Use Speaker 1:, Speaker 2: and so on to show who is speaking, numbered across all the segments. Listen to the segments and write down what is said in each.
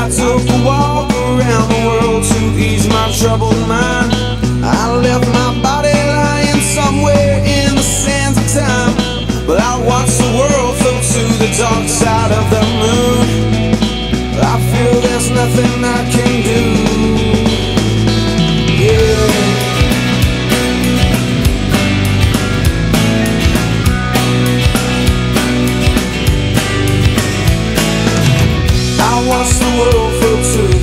Speaker 1: I took a walk around the world to ease my troubled mind. I left my body lying somewhere in the sands of time. But I watched the world float to the dark side of the moon. I feel there's nothing I can do. To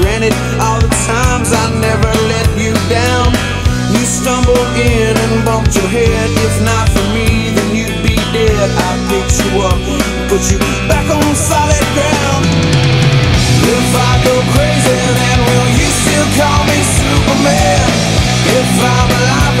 Speaker 1: granted all the times I never let you down. You stumbled in and bumped your head. If not for me, then you'd be dead. I picked you up, put you back on solid ground. If I go crazy, then will you still call me Superman? If I'm alive.